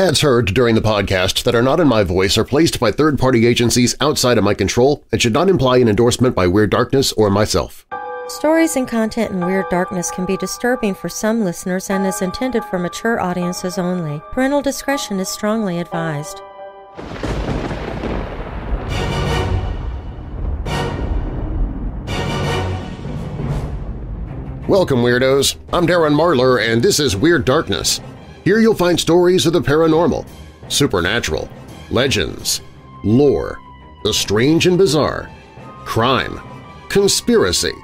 Ads heard during the podcast that are not in my voice are placed by third-party agencies outside of my control and should not imply an endorsement by Weird Darkness or myself. Stories and content in Weird Darkness can be disturbing for some listeners and is intended for mature audiences only. Parental discretion is strongly advised. Welcome, Weirdos! I'm Darren Marlar, and this is Weird Darkness. Here you'll find stories of the paranormal, supernatural, legends, lore, the strange and bizarre, crime, conspiracy,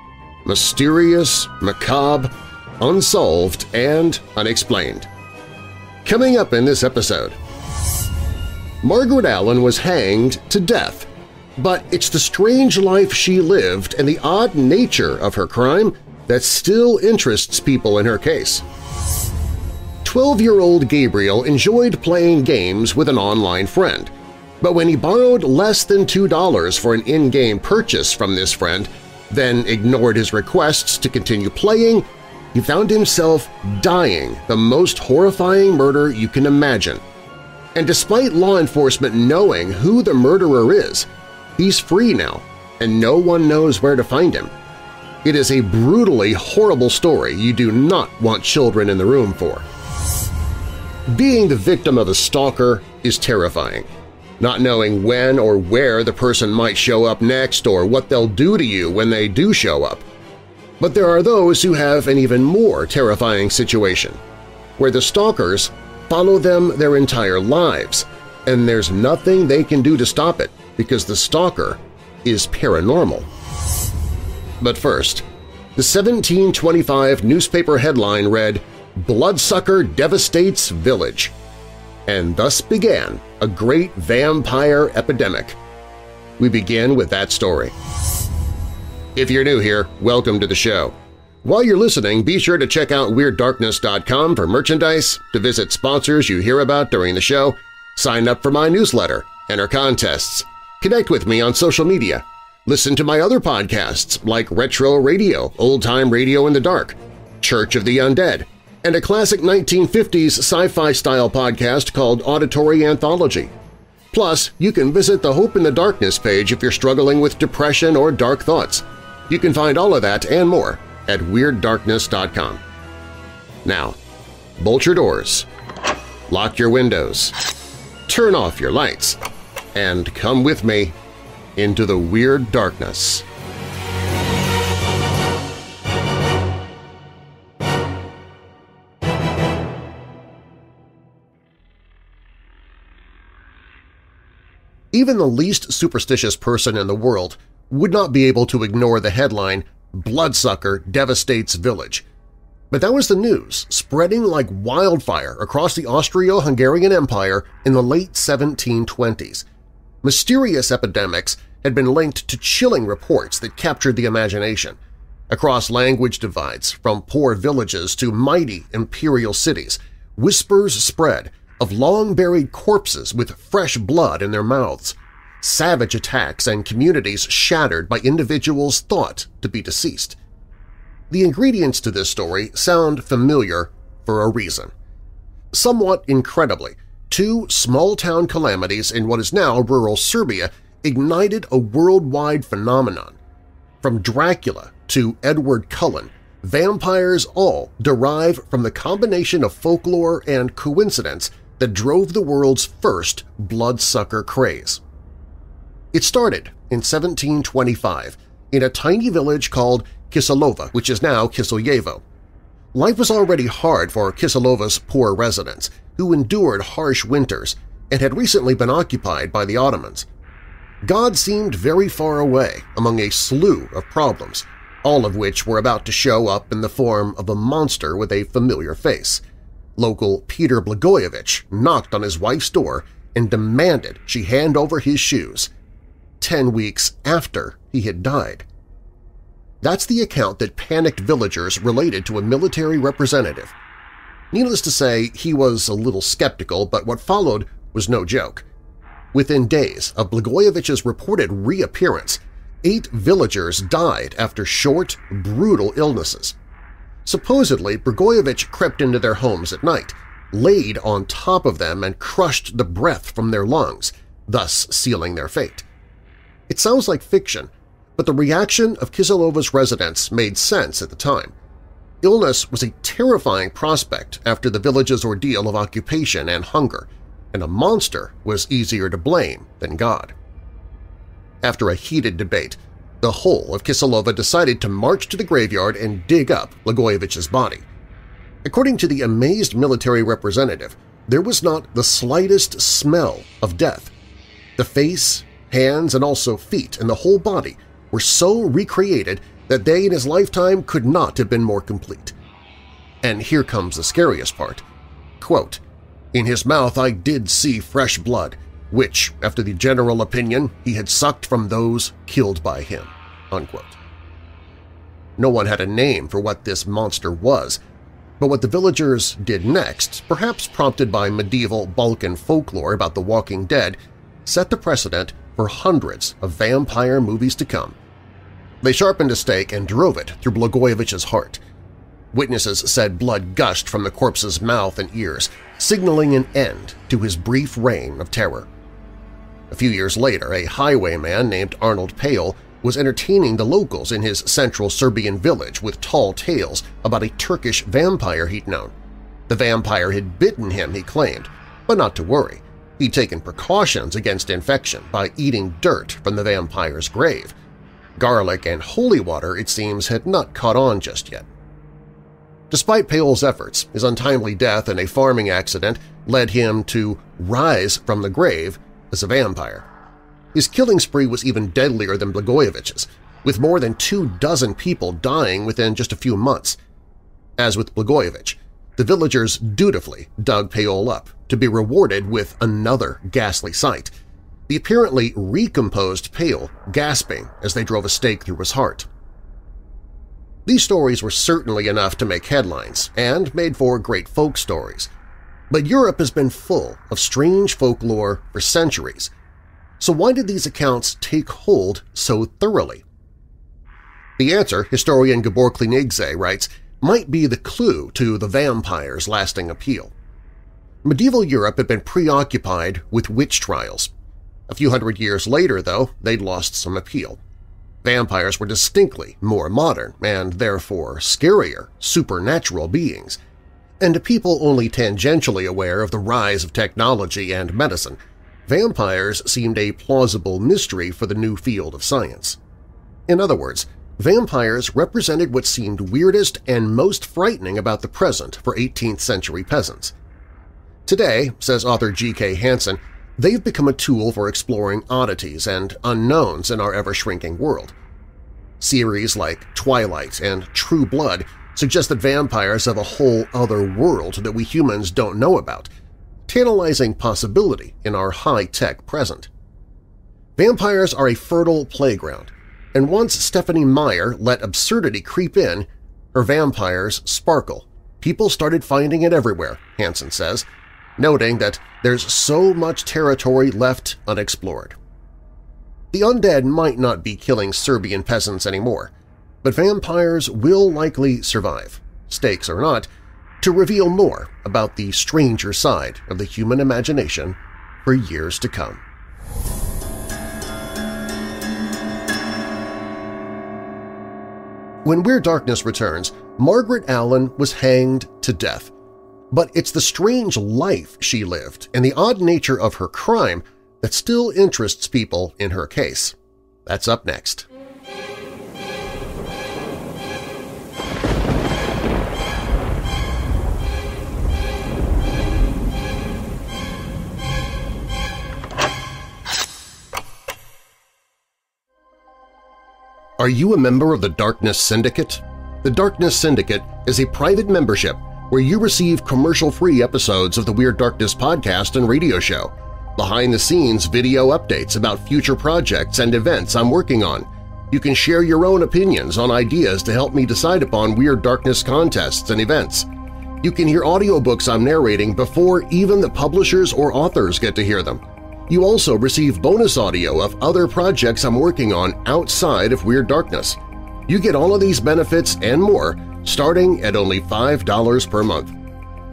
mysterious, macabre, unsolved, and unexplained. Coming up in this episode, Margaret Allen was hanged to death, but it's the strange life she lived and the odd nature of her crime that still interests people in her case. 12-year-old Gabriel enjoyed playing games with an online friend, but when he borrowed less than $2 for an in-game purchase from this friend, then ignored his requests to continue playing, he found himself dying the most horrifying murder you can imagine. And despite law enforcement knowing who the murderer is, he's free now, and no one knows where to find him. It is a brutally horrible story you do not want children in the room for. Being the victim of a stalker is terrifying. Not knowing when or where the person might show up next or what they'll do to you when they do show up. But there are those who have an even more terrifying situation, where the stalkers follow them their entire lives, and there's nothing they can do to stop it because the stalker is paranormal. But first, the 1725 newspaper headline read, Bloodsucker Devastates Village, and thus began a great vampire epidemic. We begin with that story. If you're new here, welcome to the show. While you're listening, be sure to check out WeirdDarkness.com for merchandise, to visit sponsors you hear about during the show, sign up for my newsletter, enter contests, connect with me on social media, Listen to my other podcasts like Retro Radio, Old Time Radio in the Dark, Church of the Undead, and a classic 1950s sci-fi style podcast called Auditory Anthology. Plus, you can visit the Hope in the Darkness page if you're struggling with depression or dark thoughts. You can find all of that and more at WeirdDarkness.com. Now, bolt your doors, lock your windows, turn off your lights, and come with me into the weird darkness. Even the least superstitious person in the world would not be able to ignore the headline, Bloodsucker Devastates Village. But that was the news, spreading like wildfire across the Austro-Hungarian Empire in the late 1720s. Mysterious epidemics had been linked to chilling reports that captured the imagination. Across language divides, from poor villages to mighty imperial cities, whispers spread of long-buried corpses with fresh blood in their mouths, savage attacks and communities shattered by individuals thought to be deceased. The ingredients to this story sound familiar for a reason. Somewhat incredibly, two small-town calamities in what is now rural Serbia ignited a worldwide phenomenon. From Dracula to Edward Cullen, vampires all derive from the combination of folklore and coincidence that drove the world's first bloodsucker craze. It started in 1725 in a tiny village called Kisilova, which is now Kiselyevo. Life was already hard for Kisilova's poor residents, who endured harsh winters and had recently been occupied by the Ottomans. God seemed very far away among a slew of problems, all of which were about to show up in the form of a monster with a familiar face. Local Peter Blagojevich knocked on his wife's door and demanded she hand over his shoes, ten weeks after he had died. That's the account that panicked villagers related to a military representative. Needless to say, he was a little skeptical, but what followed was no joke. Within days of Blagojevich's reported reappearance, eight villagers died after short, brutal illnesses. Supposedly, Blagojevich crept into their homes at night, laid on top of them and crushed the breath from their lungs, thus sealing their fate. It sounds like fiction, but the reaction of Kisilova's residents made sense at the time. Illness was a terrifying prospect after the village's ordeal of occupation and hunger, and a monster was easier to blame than God. After a heated debate, the whole of Kisilova decided to march to the graveyard and dig up Blagojevich's body. According to the amazed military representative, there was not the slightest smell of death. The face, hands, and also feet and the whole body were so recreated that they in his lifetime could not have been more complete. And here comes the scariest part. Quote, In his mouth I did see fresh blood, which, after the general opinion, he had sucked from those killed by him." Unquote. No one had a name for what this monster was, but what the villagers did next, perhaps prompted by medieval Balkan folklore about the Walking Dead, set the precedent for hundreds of vampire movies to come. They sharpened a stake and drove it through Blagojevich's heart. Witnesses said blood gushed from the corpse's mouth and ears, signaling an end to his brief reign of terror. A few years later, a highwayman named Arnold Paole was entertaining the locals in his central Serbian village with tall tales about a Turkish vampire he'd known. The vampire had bitten him, he claimed, but not to worry. He'd taken precautions against infection by eating dirt from the vampire's grave. Garlic and holy water, it seems, had not caught on just yet. Despite Paole's efforts, his untimely death in a farming accident led him to rise from the grave as a vampire. His killing spree was even deadlier than Blagojevich's, with more than two dozen people dying within just a few months. As with Blagojevich, the villagers dutifully dug Paole up to be rewarded with another ghastly sight – the apparently recomposed Paole gasping as they drove a stake through his heart. These stories were certainly enough to make headlines and made for great folk stories, but Europe has been full of strange folklore for centuries, so why did these accounts take hold so thoroughly? The answer, historian Gabor Klaniczay writes, might be the clue to the vampire's lasting appeal. Medieval Europe had been preoccupied with witch trials. A few hundred years later, though, they'd lost some appeal. Vampires were distinctly more modern and therefore scarier, supernatural beings, and people only tangentially aware of the rise of technology and medicine, vampires seemed a plausible mystery for the new field of science. In other words, vampires represented what seemed weirdest and most frightening about the present for 18th-century peasants. Today, says author G.K. Hansen, they've become a tool for exploring oddities and unknowns in our ever-shrinking world. Series like Twilight and True Blood suggest that vampires have a whole other world that we humans don't know about, tantalizing possibility in our high-tech present. Vampires are a fertile playground, and once Stephenie Meyer let absurdity creep in, her vampires sparkle. People started finding it everywhere, Hansen says, noting that there's so much territory left unexplored. The undead might not be killing Serbian peasants anymore, but vampires will likely survive, stakes or not, to reveal more about the stranger side of the human imagination for years to come. When Weird Darkness returns, Margaret Allen was hanged to death but it's the strange life she lived and the odd nature of her crime that still interests people in her case. That's up next. Are you a member of the Darkness Syndicate? The Darkness Syndicate is a private membership where you receive commercial-free episodes of the Weird Darkness podcast and radio show, behind-the-scenes video updates about future projects and events I'm working on. You can share your own opinions on ideas to help me decide upon Weird Darkness contests and events. You can hear audiobooks I'm narrating before even the publishers or authors get to hear them. You also receive bonus audio of other projects I'm working on outside of Weird Darkness. You get all of these benefits and more starting at only $5 per month.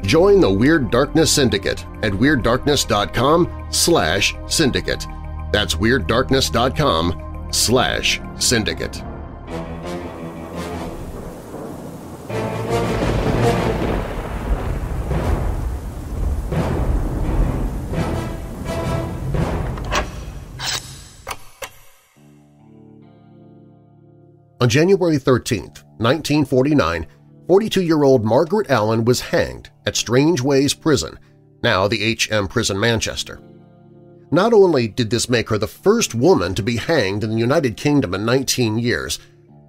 Join the Weird Darkness Syndicate at WeirdDarkness.com slash syndicate. That's WeirdDarkness.com slash syndicate. On January 13, 1949, 42-year-old Margaret Allen was hanged at Strangeways Prison, now the H.M. Prison Manchester. Not only did this make her the first woman to be hanged in the United Kingdom in 19 years,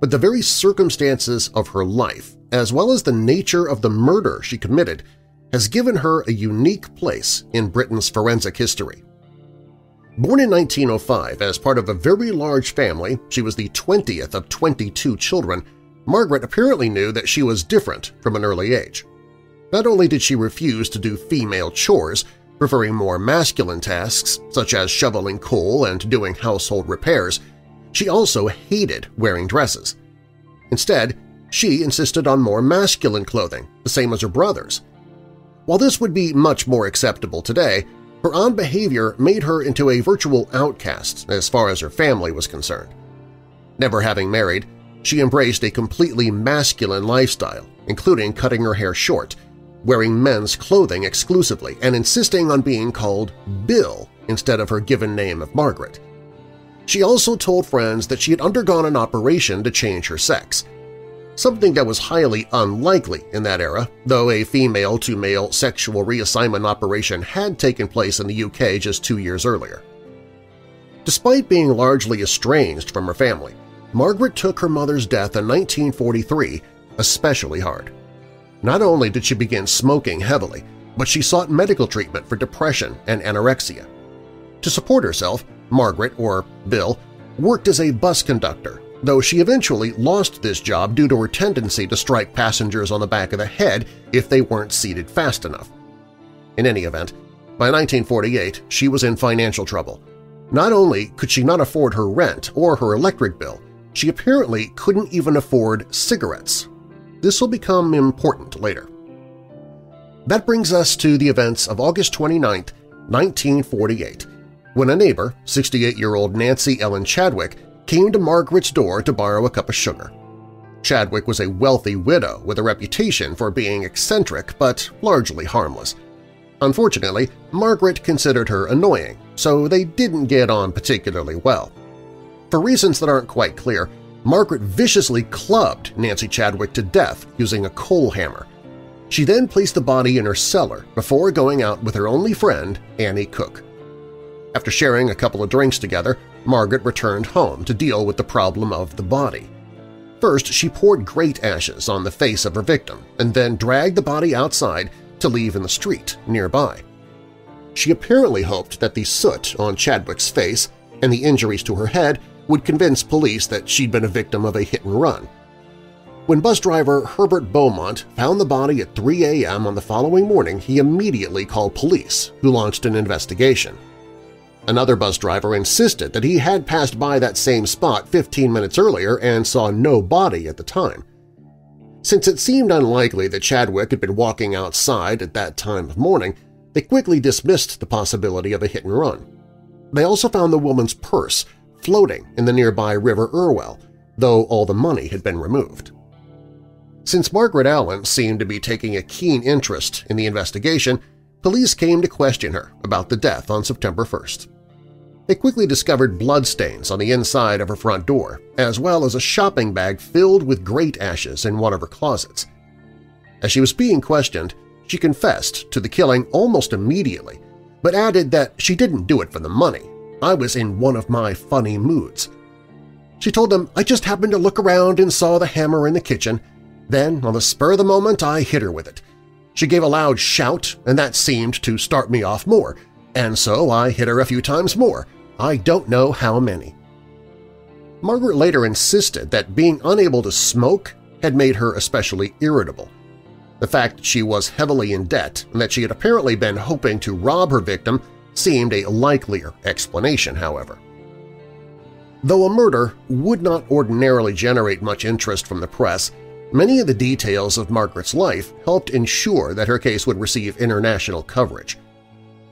but the very circumstances of her life, as well as the nature of the murder she committed, has given her a unique place in Britain's forensic history. Born in 1905 as part of a very large family, she was the 20th of 22 children, Margaret apparently knew that she was different from an early age. Not only did she refuse to do female chores, preferring more masculine tasks such as shoveling coal and doing household repairs, she also hated wearing dresses. Instead, she insisted on more masculine clothing, the same as her brothers. While this would be much more acceptable today, her odd behavior made her into a virtual outcast as far as her family was concerned. Never having married, she embraced a completely masculine lifestyle, including cutting her hair short, wearing men's clothing exclusively, and insisting on being called Bill instead of her given name of Margaret. She also told friends that she had undergone an operation to change her sex, something that was highly unlikely in that era, though a female-to-male sexual reassignment operation had taken place in the UK just two years earlier. Despite being largely estranged from her family, Margaret took her mother's death in 1943 especially hard. Not only did she begin smoking heavily, but she sought medical treatment for depression and anorexia. To support herself, Margaret, or Bill, worked as a bus conductor though she eventually lost this job due to her tendency to strike passengers on the back of the head if they weren't seated fast enough. In any event, by 1948 she was in financial trouble. Not only could she not afford her rent or her electric bill, she apparently couldn't even afford cigarettes. This will become important later. That brings us to the events of August 29, 1948, when a neighbor, 68-year-old Nancy Ellen Chadwick, came to Margaret's door to borrow a cup of sugar. Chadwick was a wealthy widow with a reputation for being eccentric but largely harmless. Unfortunately, Margaret considered her annoying, so they didn't get on particularly well. For reasons that aren't quite clear, Margaret viciously clubbed Nancy Chadwick to death using a coal hammer. She then placed the body in her cellar before going out with her only friend, Annie Cook. After sharing a couple of drinks together, Margaret returned home to deal with the problem of the body. First, she poured grate ashes on the face of her victim and then dragged the body outside to leave in the street nearby. She apparently hoped that the soot on Chadwick's face and the injuries to her head would convince police that she'd been a victim of a hit-and-run. When bus driver Herbert Beaumont found the body at 3 a.m. on the following morning, he immediately called police, who launched an investigation. Another bus driver insisted that he had passed by that same spot 15 minutes earlier and saw no body at the time. Since it seemed unlikely that Chadwick had been walking outside at that time of morning, they quickly dismissed the possibility of a hit-and-run. They also found the woman's purse floating in the nearby River Irwell, though all the money had been removed. Since Margaret Allen seemed to be taking a keen interest in the investigation, police came to question her about the death on September 1st. They quickly discovered bloodstains on the inside of her front door, as well as a shopping bag filled with grate ashes in one of her closets. As she was being questioned, she confessed to the killing almost immediately, but added that she didn't do it for the money. I was in one of my funny moods. She told them, I just happened to look around and saw the hammer in the kitchen. Then, on the spur of the moment, I hit her with it. She gave a loud shout, and that seemed to start me off more, and so I hit her a few times more, I don't know how many. Margaret later insisted that being unable to smoke had made her especially irritable. The fact that she was heavily in debt and that she had apparently been hoping to rob her victim seemed a likelier explanation, however. Though a murder would not ordinarily generate much interest from the press, Many of the details of Margaret's life helped ensure that her case would receive international coverage.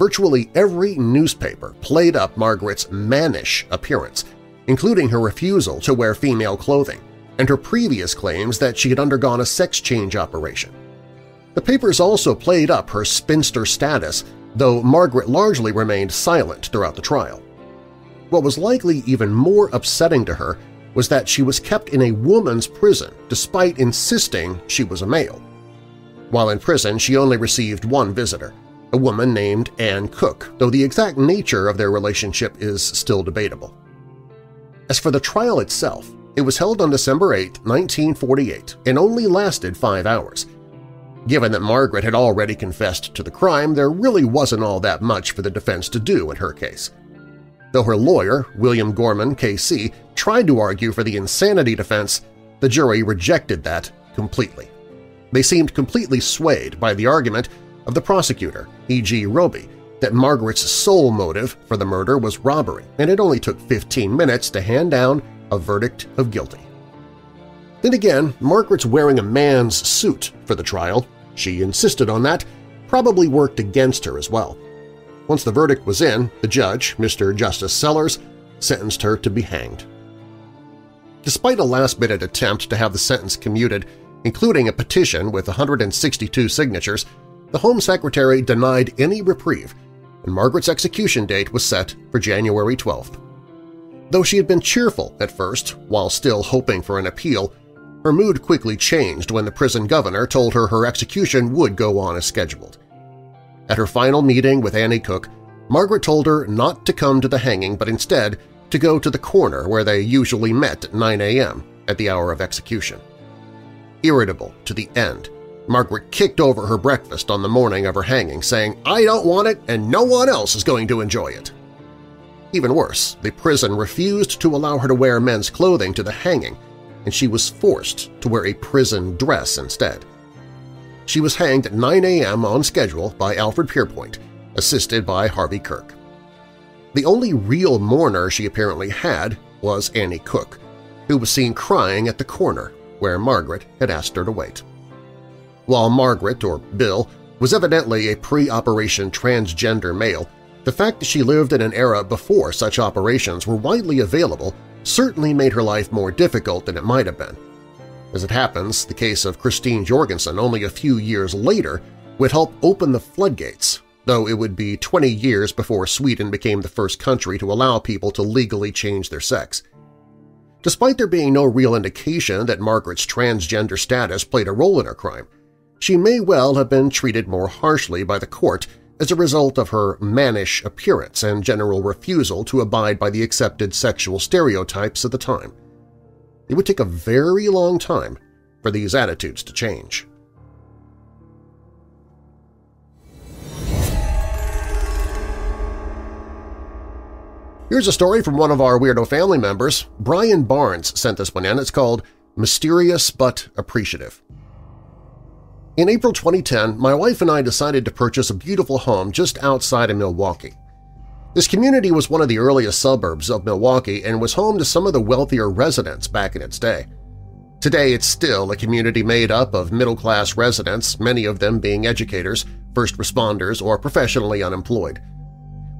Virtually every newspaper played up Margaret's mannish appearance, including her refusal to wear female clothing and her previous claims that she had undergone a sex change operation. The papers also played up her spinster status, though Margaret largely remained silent throughout the trial. What was likely even more upsetting to her was that she was kept in a woman's prison despite insisting she was a male. While in prison, she only received one visitor, a woman named Anne Cook, though the exact nature of their relationship is still debatable. As for the trial itself, it was held on December 8, 1948, and only lasted five hours. Given that Margaret had already confessed to the crime, there really wasn't all that much for the defense to do in her case. Though her lawyer, William Gorman, K.C., tried to argue for the insanity defense, the jury rejected that completely. They seemed completely swayed by the argument of the prosecutor, E.G. Roby, that Margaret's sole motive for the murder was robbery, and it only took 15 minutes to hand down a verdict of guilty. Then again, Margaret's wearing a man's suit for the trial, she insisted on that, probably worked against her as well. Once the verdict was in, the judge, Mr. Justice Sellers, sentenced her to be hanged. Despite a last-minute attempt to have the sentence commuted, including a petition with 162 signatures, the Home Secretary denied any reprieve, and Margaret's execution date was set for January 12th. Though she had been cheerful at first, while still hoping for an appeal, her mood quickly changed when the prison governor told her her execution would go on as scheduled. At her final meeting with Annie Cook, Margaret told her not to come to the hanging but instead to go to the corner where they usually met at 9 a.m. at the hour of execution. Irritable to the end, Margaret kicked over her breakfast on the morning of her hanging, saying, I don't want it and no one else is going to enjoy it. Even worse, the prison refused to allow her to wear men's clothing to the hanging, and she was forced to wear a prison dress instead. She was hanged at 9 a.m. on schedule by Alfred Pierrepoint, assisted by Harvey Kirk. The only real mourner she apparently had was Annie Cook, who was seen crying at the corner where Margaret had asked her to wait. While Margaret, or Bill, was evidently a pre-operation transgender male, the fact that she lived in an era before such operations were widely available certainly made her life more difficult than it might have been. As it happens, the case of Christine Jorgensen only a few years later would help open the floodgates, though it would be 20 years before Sweden became the first country to allow people to legally change their sex. Despite there being no real indication that Margaret's transgender status played a role in her crime, she may well have been treated more harshly by the court as a result of her mannish appearance and general refusal to abide by the accepted sexual stereotypes of the time. It would take a very long time for these attitudes to change. Here's a story from one of our Weirdo family members. Brian Barnes sent this one in. It's called Mysterious But Appreciative. In April 2010, my wife and I decided to purchase a beautiful home just outside of Milwaukee. This community was one of the earliest suburbs of Milwaukee and was home to some of the wealthier residents back in its day. Today it's still a community made up of middle-class residents, many of them being educators, first responders, or professionally unemployed.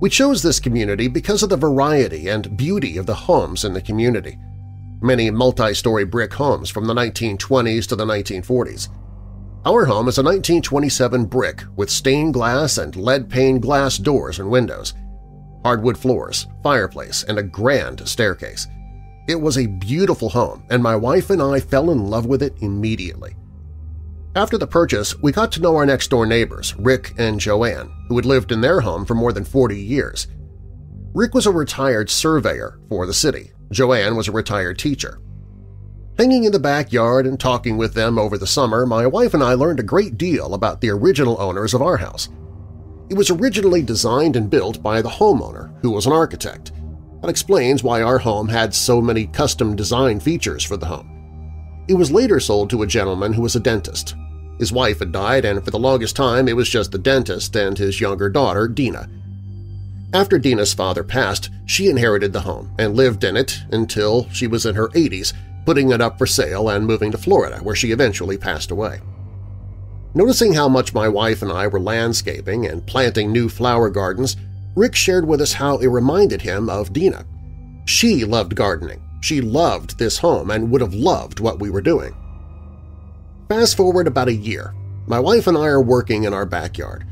We chose this community because of the variety and beauty of the homes in the community. Many multi-story brick homes from the 1920s to the 1940s. Our home is a 1927 brick with stained glass and lead-pane glass doors and windows, hardwood floors, fireplace, and a grand staircase. It was a beautiful home, and my wife and I fell in love with it immediately. After the purchase, we got to know our next-door neighbors, Rick and Joanne, who had lived in their home for more than 40 years. Rick was a retired surveyor for the city. Joanne was a retired teacher. Hanging in the backyard and talking with them over the summer, my wife and I learned a great deal about the original owners of our house. It was originally designed and built by the homeowner, who was an architect. That explains why our home had so many custom design features for the home. It was later sold to a gentleman who was a dentist. His wife had died, and for the longest time it was just the dentist and his younger daughter, Dina. After Dina's father passed, she inherited the home and lived in it until she was in her 80s putting it up for sale and moving to Florida, where she eventually passed away. Noticing how much my wife and I were landscaping and planting new flower gardens, Rick shared with us how it reminded him of Dina. She loved gardening, she loved this home, and would have loved what we were doing. Fast forward about a year, my wife and I are working in our backyard.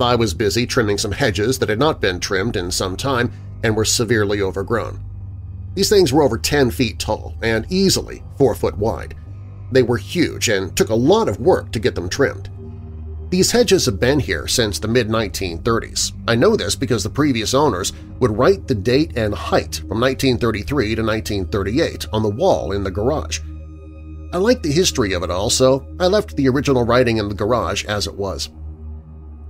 I was busy trimming some hedges that had not been trimmed in some time and were severely overgrown. These things were over 10 feet tall and easily 4 foot wide. They were huge and took a lot of work to get them trimmed. These hedges have been here since the mid-1930s. I know this because the previous owners would write the date and height from 1933 to 1938 on the wall in the garage. I like the history of it all, so I left the original writing in the garage as it was.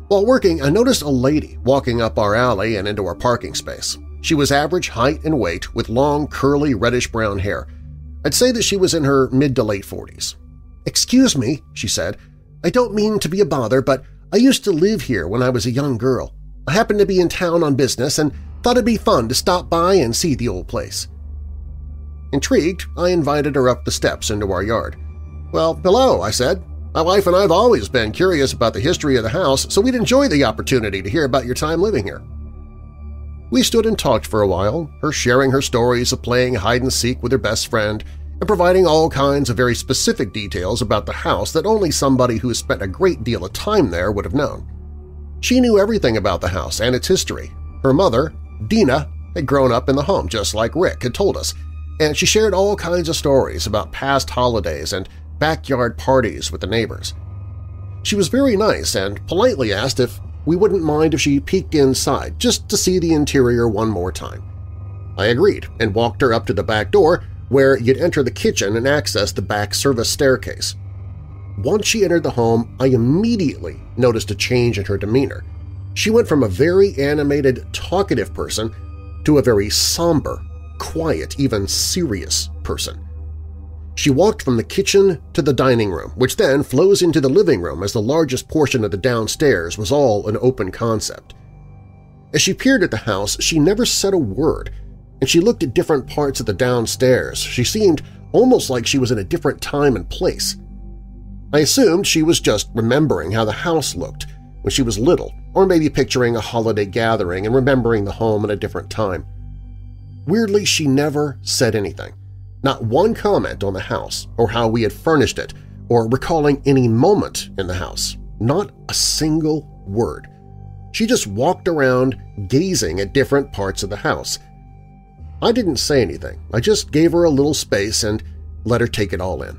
While working, I noticed a lady walking up our alley and into our parking space. She was average height and weight with long, curly, reddish-brown hair. I'd say that she was in her mid to late 40s. "'Excuse me,' she said. "'I don't mean to be a bother, but I used to live here when I was a young girl. I happened to be in town on business and thought it'd be fun to stop by and see the old place.' Intrigued, I invited her up the steps into our yard. "'Well, hello,' I said. My wife and I have always been curious about the history of the house, so we'd enjoy the opportunity to hear about your time living here. We stood and talked for a while, her sharing her stories of playing hide-and-seek with her best friend and providing all kinds of very specific details about the house that only somebody who has spent a great deal of time there would have known. She knew everything about the house and its history. Her mother, Dina, had grown up in the home just like Rick had told us, and she shared all kinds of stories about past holidays and backyard parties with the neighbors. She was very nice and politely asked if we wouldn't mind if she peeked inside just to see the interior one more time. I agreed and walked her up to the back door where you'd enter the kitchen and access the back service staircase. Once she entered the home, I immediately noticed a change in her demeanor. She went from a very animated, talkative person to a very somber, quiet, even serious person. She walked from the kitchen to the dining room, which then flows into the living room as the largest portion of the downstairs was all an open concept. As she peered at the house, she never said a word, and she looked at different parts of the downstairs. She seemed almost like she was in a different time and place. I assumed she was just remembering how the house looked when she was little, or maybe picturing a holiday gathering and remembering the home at a different time. Weirdly, she never said anything. Not one comment on the house or how we had furnished it or recalling any moment in the house. Not a single word. She just walked around gazing at different parts of the house. I didn't say anything. I just gave her a little space and let her take it all in.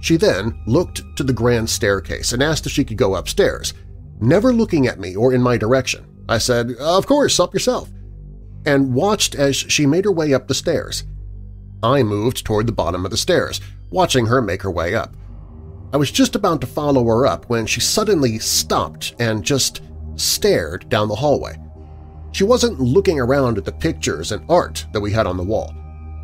She then looked to the grand staircase and asked if she could go upstairs, never looking at me or in my direction. I said, of course, up yourself, and watched as she made her way up the stairs. I moved toward the bottom of the stairs, watching her make her way up. I was just about to follow her up when she suddenly stopped and just stared down the hallway. She wasn't looking around at the pictures and art that we had on the wall.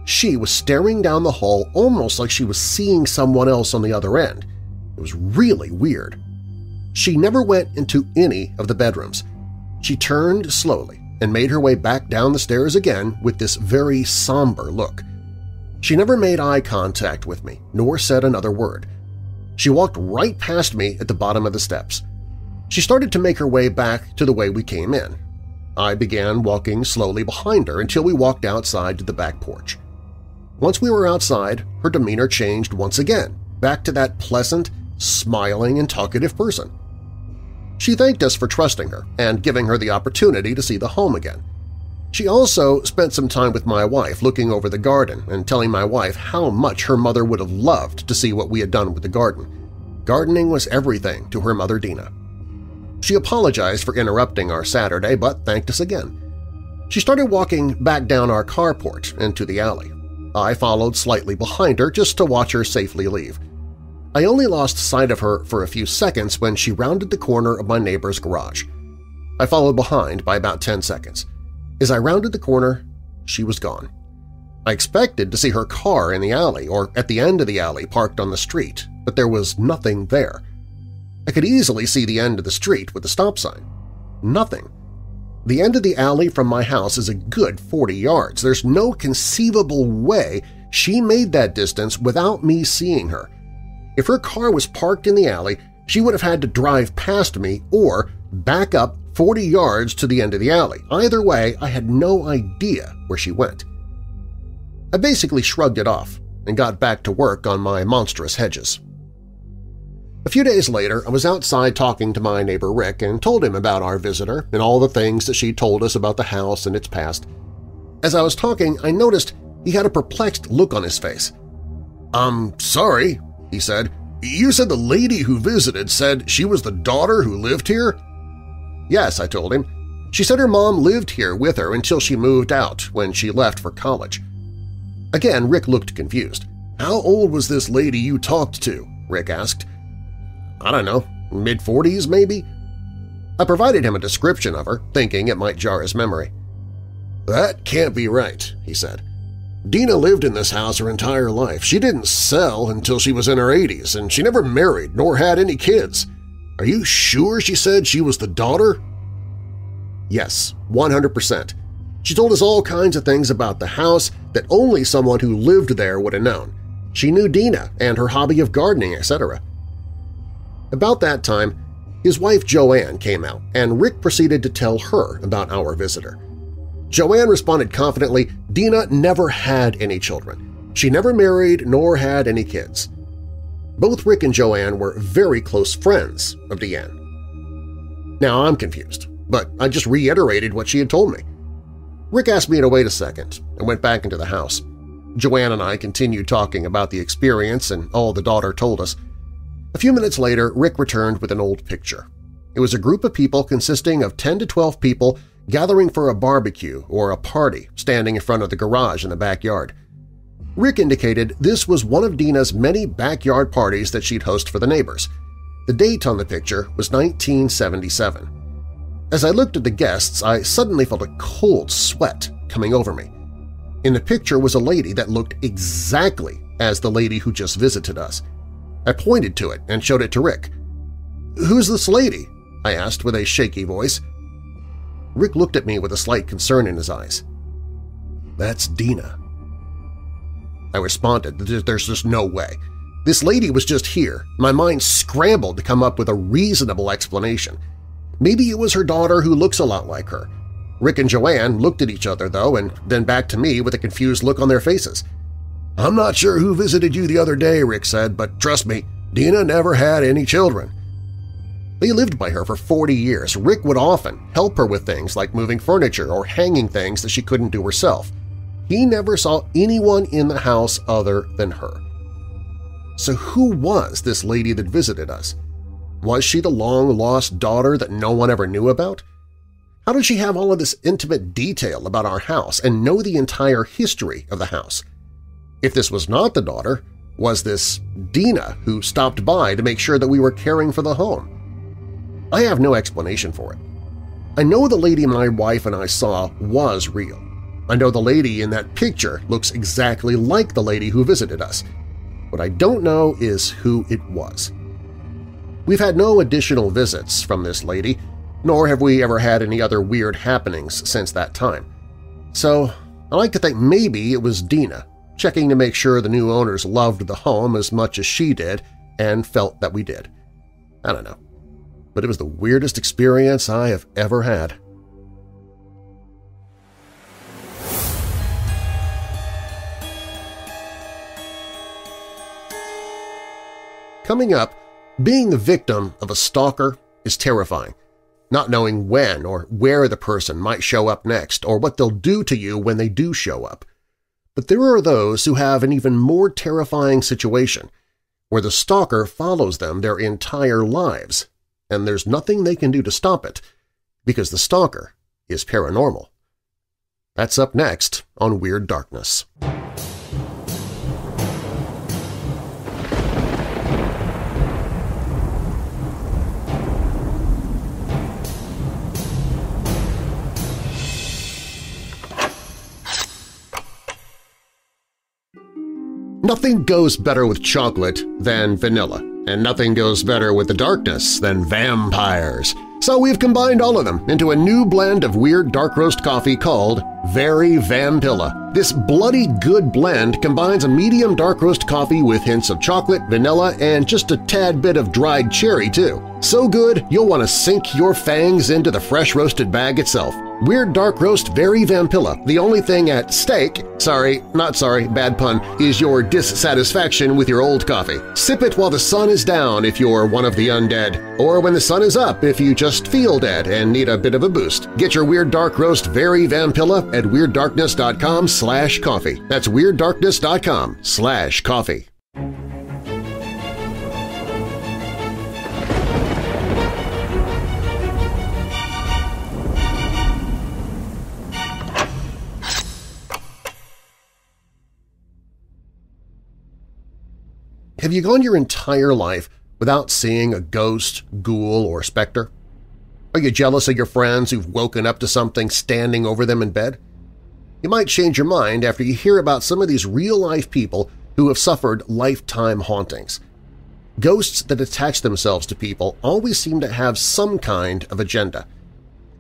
She was staring down the hall almost like she was seeing someone else on the other end. It was really weird. She never went into any of the bedrooms. She turned slowly and made her way back down the stairs again with this very somber look. She never made eye contact with me, nor said another word. She walked right past me at the bottom of the steps. She started to make her way back to the way we came in. I began walking slowly behind her until we walked outside to the back porch. Once we were outside, her demeanor changed once again, back to that pleasant, smiling, and talkative person. She thanked us for trusting her and giving her the opportunity to see the home again. She also spent some time with my wife looking over the garden and telling my wife how much her mother would have loved to see what we had done with the garden. Gardening was everything to her mother Dina. She apologized for interrupting our Saturday, but thanked us again. She started walking back down our carport into the alley. I followed slightly behind her just to watch her safely leave. I only lost sight of her for a few seconds when she rounded the corner of my neighbor's garage. I followed behind by about 10 seconds. As I rounded the corner, she was gone. I expected to see her car in the alley or at the end of the alley parked on the street, but there was nothing there. I could easily see the end of the street with the stop sign. Nothing. The end of the alley from my house is a good 40 yards. There's no conceivable way she made that distance without me seeing her. If her car was parked in the alley, she would have had to drive past me or back up 40 yards to the end of the alley. Either way, I had no idea where she went. I basically shrugged it off and got back to work on my monstrous hedges. A few days later, I was outside talking to my neighbor Rick and told him about our visitor and all the things that she told us about the house and its past. As I was talking, I noticed he had a perplexed look on his face. I'm sorry, he said. You said the lady who visited said she was the daughter who lived here? Yes, I told him. She said her mom lived here with her until she moved out when she left for college. Again, Rick looked confused. How old was this lady you talked to? Rick asked. I don't know, mid-40s maybe? I provided him a description of her, thinking it might jar his memory. That can't be right, he said. Dina lived in this house her entire life. She didn't sell until she was in her 80s, and she never married nor had any kids. Are you sure she said she was the daughter? Yes, 100%. She told us all kinds of things about the house that only someone who lived there would have known. She knew Dina and her hobby of gardening, etc. About that time, his wife Joanne came out, and Rick proceeded to tell her about our visitor. Joanne responded confidently, Dina never had any children. She never married nor had any kids. Both Rick and Joanne were very close friends of Deanne. Now I'm confused, but I just reiterated what she had told me. Rick asked me to wait a second and went back into the house. Joanne and I continued talking about the experience and all the daughter told us. A few minutes later, Rick returned with an old picture. It was a group of people consisting of 10 to 12 people gathering for a barbecue or a party standing in front of the garage in the backyard. Rick indicated this was one of Dina's many backyard parties that she'd host for the neighbors. The date on the picture was 1977. As I looked at the guests, I suddenly felt a cold sweat coming over me. In the picture was a lady that looked exactly as the lady who just visited us. I pointed to it and showed it to Rick. "'Who's this lady?' I asked with a shaky voice. Rick looked at me with a slight concern in his eyes. "'That's Dina.' I responded, there's just no way. This lady was just here. My mind scrambled to come up with a reasonable explanation. Maybe it was her daughter who looks a lot like her. Rick and Joanne looked at each other, though, and then back to me with a confused look on their faces. I'm not sure who visited you the other day, Rick said, but trust me, Dina never had any children. They lived by her for 40 years. Rick would often help her with things like moving furniture or hanging things that she couldn't do herself. He never saw anyone in the house other than her. So who was this lady that visited us? Was she the long-lost daughter that no one ever knew about? How did she have all of this intimate detail about our house and know the entire history of the house? If this was not the daughter, was this Dina who stopped by to make sure that we were caring for the home? I have no explanation for it. I know the lady my wife and I saw was real. I know the lady in that picture looks exactly like the lady who visited us. What I don't know is who it was. We've had no additional visits from this lady, nor have we ever had any other weird happenings since that time. So I like to think maybe it was Dina, checking to make sure the new owners loved the home as much as she did and felt that we did. I don't know. But it was the weirdest experience I have ever had. Coming up, being the victim of a stalker is terrifying, not knowing when or where the person might show up next or what they'll do to you when they do show up. But there are those who have an even more terrifying situation, where the stalker follows them their entire lives, and there's nothing they can do to stop it, because the stalker is paranormal. That's up next on Weird Darkness. Nothing goes better with chocolate than vanilla, and nothing goes better with the darkness than vampires. So we've combined all of them into a new blend of weird dark roast coffee called Very Vampilla. This bloody good blend combines a medium dark roast coffee with hints of chocolate, vanilla, and just a tad bit of dried cherry, too. So good, you'll want to sink your fangs into the fresh roasted bag itself. Weird Dark Roast Very Vampilla. The only thing at stake, sorry, not sorry, bad pun, is your dissatisfaction with your old coffee. Sip it while the sun is down if you're one of the undead, or when the sun is up if you just feel dead and need a bit of a boost. Get your Weird Dark Roast Very Vampilla at WeirdDarkness.com slash coffee. That's WeirdDarkness.com slash coffee. Have you gone your entire life without seeing a ghost, ghoul, or specter? Are you jealous of your friends who've woken up to something standing over them in bed? You might change your mind after you hear about some of these real-life people who have suffered lifetime hauntings. Ghosts that attach themselves to people always seem to have some kind of agenda.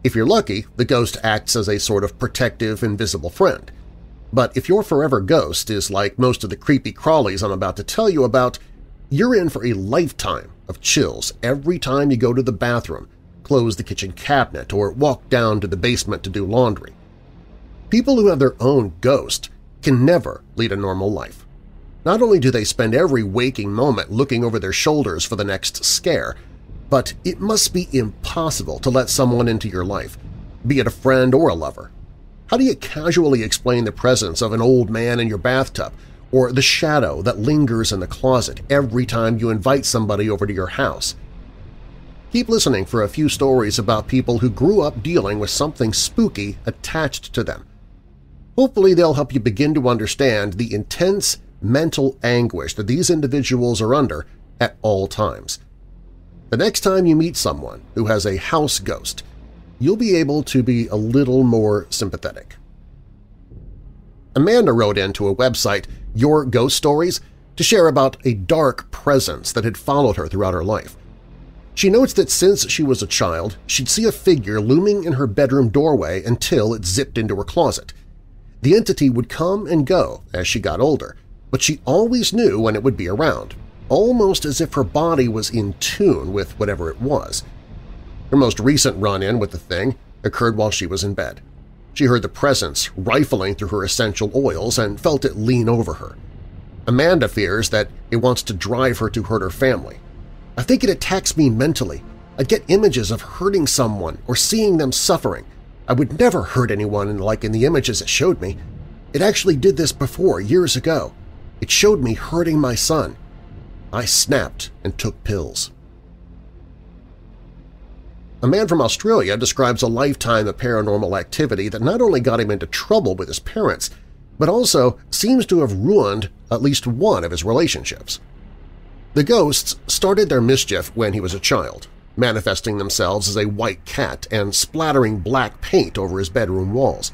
If you're lucky, the ghost acts as a sort of protective, invisible friend – but if your forever ghost is like most of the creepy crawlies I'm about to tell you about, you're in for a lifetime of chills every time you go to the bathroom, close the kitchen cabinet, or walk down to the basement to do laundry. People who have their own ghost can never lead a normal life. Not only do they spend every waking moment looking over their shoulders for the next scare, but it must be impossible to let someone into your life, be it a friend or a lover, how do you casually explain the presence of an old man in your bathtub or the shadow that lingers in the closet every time you invite somebody over to your house? Keep listening for a few stories about people who grew up dealing with something spooky attached to them. Hopefully they'll help you begin to understand the intense mental anguish that these individuals are under at all times. The next time you meet someone who has a house ghost, you'll be able to be a little more sympathetic. Amanda wrote into a website, Your Ghost Stories, to share about a dark presence that had followed her throughout her life. She notes that since she was a child, she'd see a figure looming in her bedroom doorway until it zipped into her closet. The entity would come and go as she got older, but she always knew when it would be around, almost as if her body was in tune with whatever it was. Her most recent run-in with the thing occurred while she was in bed. She heard the presence rifling through her essential oils and felt it lean over her. Amanda fears that it wants to drive her to hurt her family. I think it attacks me mentally. I'd get images of hurting someone or seeing them suffering. I would never hurt anyone like in the images it showed me. It actually did this before, years ago. It showed me hurting my son. I snapped and took pills. A man from Australia describes a lifetime of paranormal activity that not only got him into trouble with his parents, but also seems to have ruined at least one of his relationships. The ghosts started their mischief when he was a child, manifesting themselves as a white cat and splattering black paint over his bedroom walls.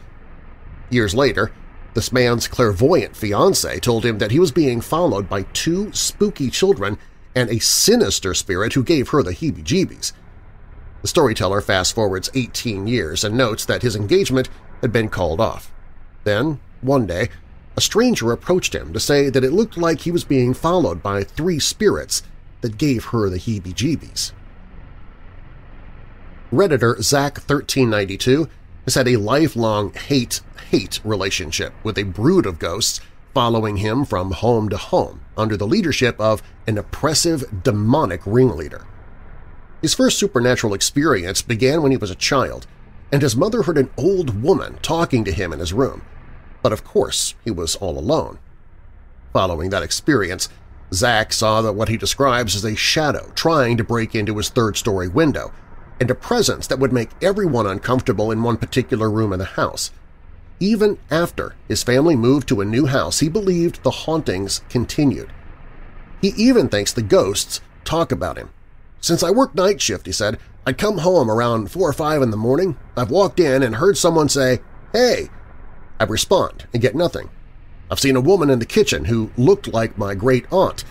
Years later, this man's clairvoyant fiancée told him that he was being followed by two spooky children and a sinister spirit who gave her the heebie-jeebies – the storyteller fast-forwards 18 years and notes that his engagement had been called off. Then, one day, a stranger approached him to say that it looked like he was being followed by three spirits that gave her the heebie-jeebies. Redditor Zach1392 has had a lifelong hate-hate relationship with a brood of ghosts following him from home to home under the leadership of an oppressive demonic ringleader. His first supernatural experience began when he was a child, and his mother heard an old woman talking to him in his room. But of course he was all alone. Following that experience, Zach saw that what he describes as a shadow trying to break into his third-story window, and a presence that would make everyone uncomfortable in one particular room in the house. Even after his family moved to a new house, he believed the hauntings continued. He even thinks the ghosts talk about him, since I work night shift, he said, I'd come home around 4 or 5 in the morning. I've walked in and heard someone say, hey. I respond and get nothing. I've seen a woman in the kitchen who looked like my great-aunt.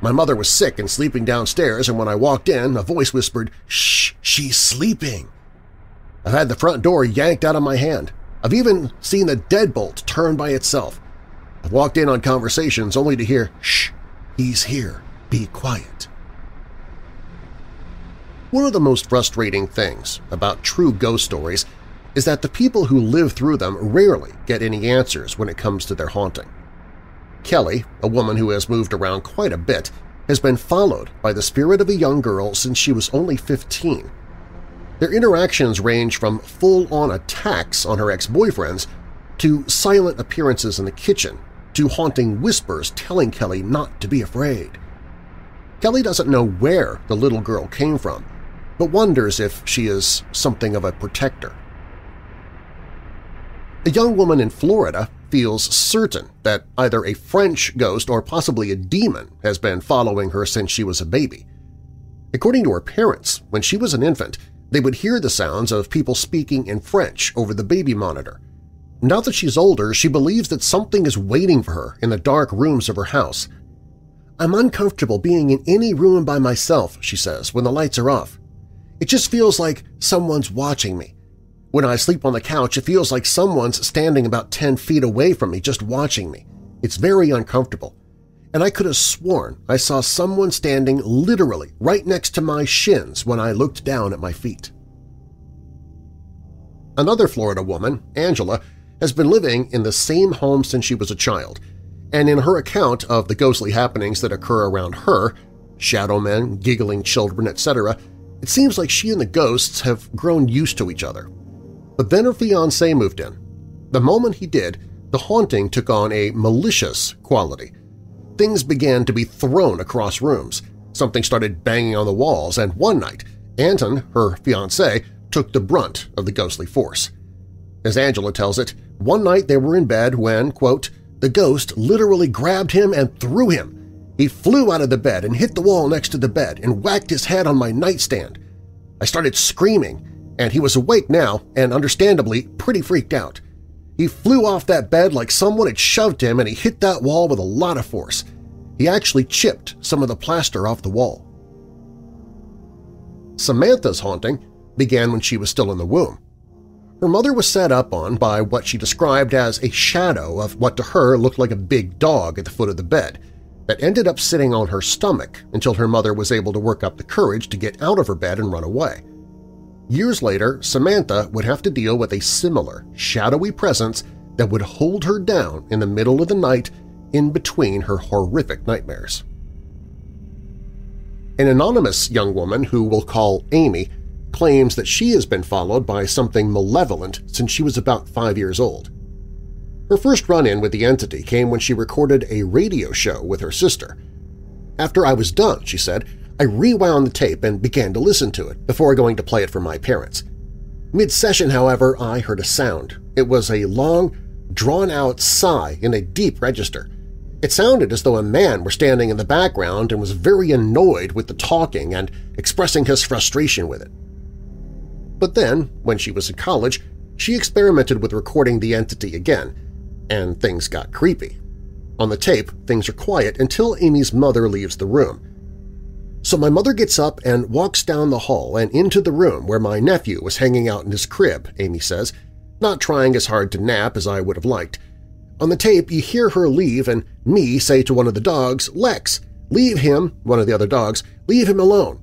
My mother was sick and sleeping downstairs, and when I walked in, a voice whispered, Shh, she's sleeping. I've had the front door yanked out of my hand. I've even seen the deadbolt turn by itself. I've walked in on conversations only to hear, Shh, he's here, be quiet. One of the most frustrating things about true ghost stories is that the people who live through them rarely get any answers when it comes to their haunting. Kelly, a woman who has moved around quite a bit, has been followed by the spirit of a young girl since she was only 15. Their interactions range from full-on attacks on her ex-boyfriends to silent appearances in the kitchen to haunting whispers telling Kelly not to be afraid. Kelly doesn't know where the little girl came from, but wonders if she is something of a protector. A young woman in Florida feels certain that either a French ghost or possibly a demon has been following her since she was a baby. According to her parents, when she was an infant, they would hear the sounds of people speaking in French over the baby monitor. Now that she's older, she believes that something is waiting for her in the dark rooms of her house. I'm uncomfortable being in any room by myself, she says, when the lights are off. It just feels like someone's watching me. When I sleep on the couch, it feels like someone's standing about 10 feet away from me just watching me. It's very uncomfortable. And I could have sworn I saw someone standing literally right next to my shins when I looked down at my feet. Another Florida woman, Angela, has been living in the same home since she was a child, and in her account of the ghostly happenings that occur around her – shadow men, giggling children, etc. – it seems like she and the ghosts have grown used to each other. But then her fiancé moved in. The moment he did, the haunting took on a malicious quality. Things began to be thrown across rooms. Something started banging on the walls, and one night, Anton, her fiancé, took the brunt of the ghostly force. As Angela tells it, one night they were in bed when, quote, the ghost literally grabbed him and threw him. He flew out of the bed and hit the wall next to the bed and whacked his head on my nightstand. I started screaming, and he was awake now and understandably pretty freaked out. He flew off that bed like someone had shoved him and he hit that wall with a lot of force. He actually chipped some of the plaster off the wall. Samantha's haunting began when she was still in the womb. Her mother was set up on by what she described as a shadow of what to her looked like a big dog at the foot of the bed that ended up sitting on her stomach until her mother was able to work up the courage to get out of her bed and run away. Years later, Samantha would have to deal with a similar, shadowy presence that would hold her down in the middle of the night in between her horrific nightmares. An anonymous young woman who we'll call Amy claims that she has been followed by something malevolent since she was about five years old. Her first run-in with the entity came when she recorded a radio show with her sister. After I was done, she said, I rewound the tape and began to listen to it before going to play it for my parents. Mid-session, however, I heard a sound. It was a long, drawn-out sigh in a deep register. It sounded as though a man were standing in the background and was very annoyed with the talking and expressing his frustration with it. But then, when she was in college, she experimented with recording the entity again, and things got creepy. On the tape, things are quiet until Amy's mother leaves the room. So my mother gets up and walks down the hall and into the room where my nephew was hanging out in his crib, Amy says, not trying as hard to nap as I would have liked. On the tape, you hear her leave and me say to one of the dogs, Lex, leave him, one of the other dogs, leave him alone.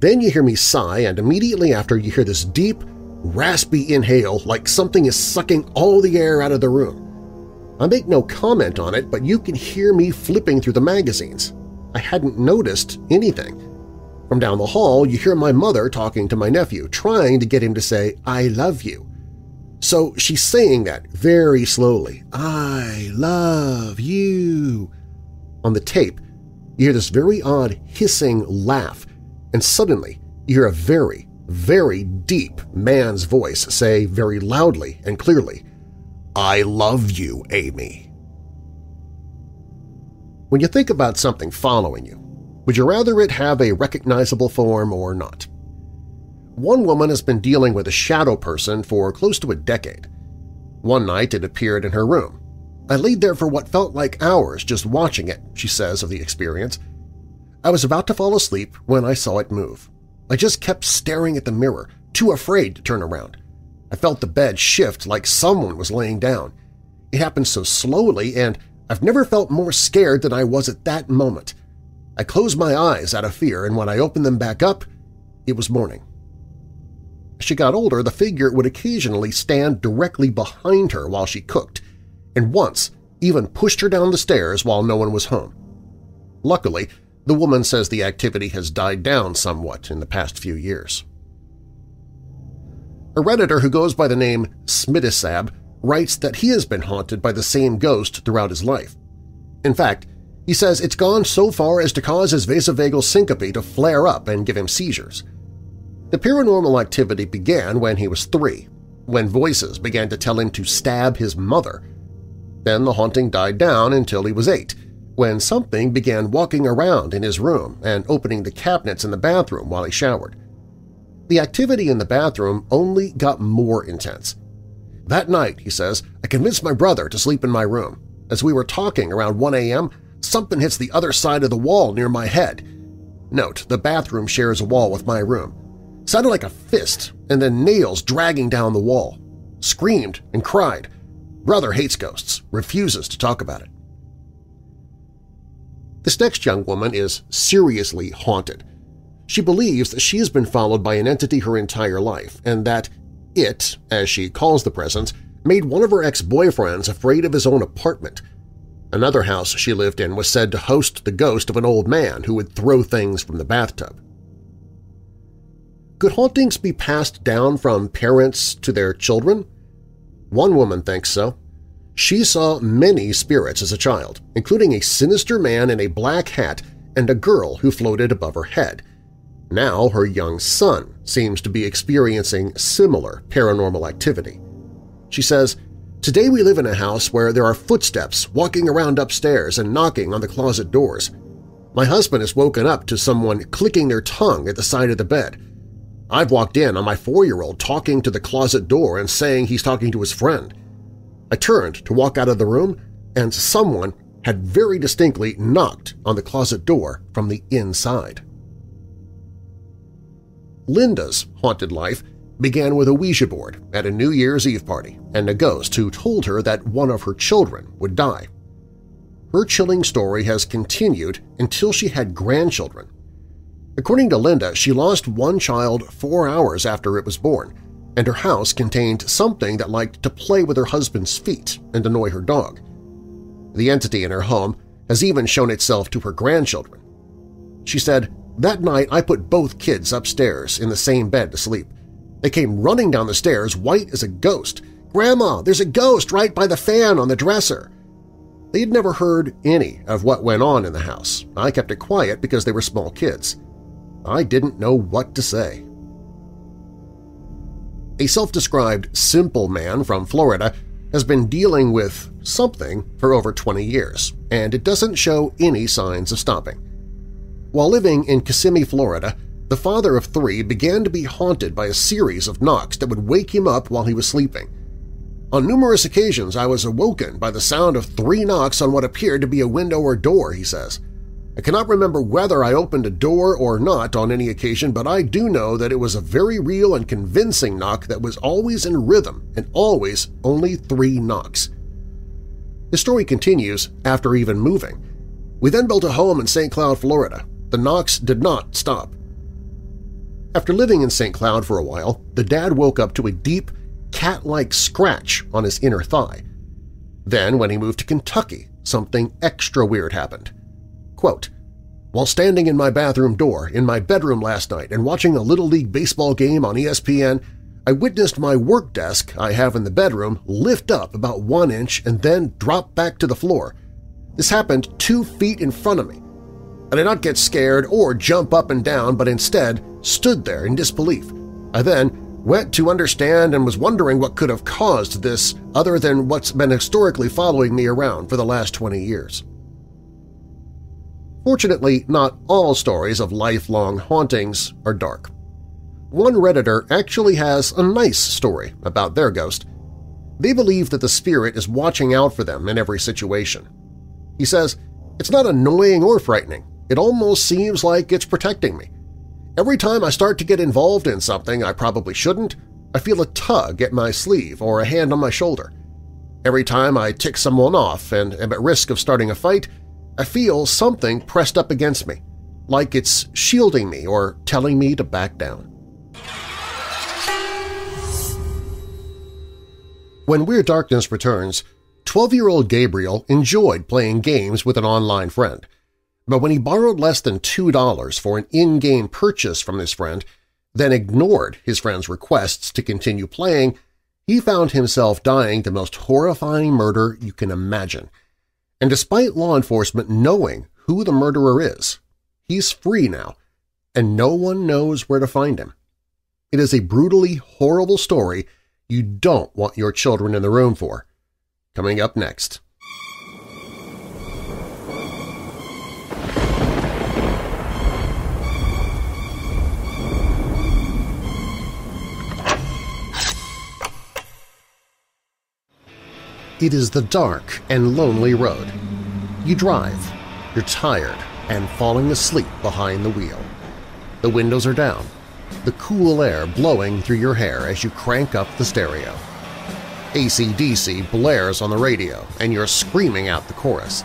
Then you hear me sigh, and immediately after you hear this deep, raspy inhale like something is sucking all the air out of the room. I make no comment on it, but you can hear me flipping through the magazines. I hadn't noticed anything. From down the hall, you hear my mother talking to my nephew, trying to get him to say, I love you. So she's saying that very slowly, I love you. On the tape, you hear this very odd hissing laugh, and suddenly you hear a very, very deep man's voice say very loudly and clearly, I love you, Amy. When you think about something following you, would you rather it have a recognizable form or not? One woman has been dealing with a shadow person for close to a decade. One night it appeared in her room. I laid there for what felt like hours just watching it, she says of the experience. I was about to fall asleep when I saw it move. I just kept staring at the mirror, too afraid to turn around. I felt the bed shift like someone was laying down. It happened so slowly, and I've never felt more scared than I was at that moment. I closed my eyes out of fear, and when I opened them back up, it was morning. As she got older, the figure would occasionally stand directly behind her while she cooked, and once even pushed her down the stairs while no one was home. Luckily, the woman says the activity has died down somewhat in the past few years. A Redditor who goes by the name Smidisab writes that he has been haunted by the same ghost throughout his life. In fact, he says it's gone so far as to cause his vasovagal syncope to flare up and give him seizures. The paranormal activity began when he was three, when voices began to tell him to stab his mother. Then the haunting died down until he was eight, when something began walking around in his room and opening the cabinets in the bathroom while he showered. The activity in the bathroom only got more intense. That night, he says, I convinced my brother to sleep in my room. As we were talking around 1 a.m., something hits the other side of the wall near my head. Note, the bathroom shares a wall with my room. Sounded like a fist and then nails dragging down the wall. Screamed and cried. Brother hates ghosts, refuses to talk about it. This next young woman is seriously haunted. She believes that she has been followed by an entity her entire life and that it, as she calls the presence, made one of her ex-boyfriends afraid of his own apartment. Another house she lived in was said to host the ghost of an old man who would throw things from the bathtub. Could hauntings be passed down from parents to their children? One woman thinks so. She saw many spirits as a child, including a sinister man in a black hat and a girl who floated above her head. Now her young son seems to be experiencing similar paranormal activity. She says, Today we live in a house where there are footsteps walking around upstairs and knocking on the closet doors. My husband has woken up to someone clicking their tongue at the side of the bed. I've walked in on my four-year-old talking to the closet door and saying he's talking to his friend. I turned to walk out of the room, and someone had very distinctly knocked on the closet door from the inside. Linda's haunted life began with a Ouija board at a New Year's Eve party and a ghost who told her that one of her children would die. Her chilling story has continued until she had grandchildren. According to Linda, she lost one child four hours after it was born, and her house contained something that liked to play with her husband's feet and annoy her dog. The entity in her home has even shown itself to her grandchildren. She said, That night I put both kids upstairs in the same bed to sleep. They came running down the stairs white as a ghost. Grandma, there's a ghost right by the fan on the dresser. They had never heard any of what went on in the house. I kept it quiet because they were small kids. I didn't know what to say. A self-described simple man from Florida has been dealing with something for over 20 years, and it doesn't show any signs of stopping. While living in Kissimmee, Florida, the father of three began to be haunted by a series of knocks that would wake him up while he was sleeping. On numerous occasions I was awoken by the sound of three knocks on what appeared to be a window or door, he says. I cannot remember whether I opened a door or not on any occasion, but I do know that it was a very real and convincing knock that was always in rhythm and always only three knocks. The story continues after even moving. We then built a home in St. Cloud, Florida. The knocks did not stop. After living in St. Cloud for a while, the dad woke up to a deep, cat-like scratch on his inner thigh. Then, when he moved to Kentucky, something extra weird happened. Quote, While standing in my bathroom door in my bedroom last night and watching a Little League baseball game on ESPN, I witnessed my work desk I have in the bedroom lift up about one inch and then drop back to the floor. This happened two feet in front of me. I did not get scared or jump up and down, but instead stood there in disbelief. I then went to understand and was wondering what could have caused this other than what's been historically following me around for the last 20 years. Fortunately, not all stories of lifelong hauntings are dark. One Redditor actually has a nice story about their ghost. They believe that the spirit is watching out for them in every situation. He says, It's not annoying or frightening. It almost seems like it's protecting me. Every time I start to get involved in something I probably shouldn't, I feel a tug at my sleeve or a hand on my shoulder. Every time I tick someone off and am at risk of starting a fight, I feel something pressed up against me, like it's shielding me or telling me to back down. When Weird Darkness returns, 12-year-old Gabriel enjoyed playing games with an online friend. But when he borrowed less than $2 for an in-game purchase from his friend, then ignored his friend's requests to continue playing, he found himself dying the most horrifying murder you can imagine. And despite law enforcement knowing who the murderer is, he's free now, and no one knows where to find him. It is a brutally horrible story you don't want your children in the room for. Coming up next. It is the dark and lonely road. You drive, you're tired and falling asleep behind the wheel. The windows are down, the cool air blowing through your hair as you crank up the stereo. ACDC blares on the radio and you're screaming out the chorus.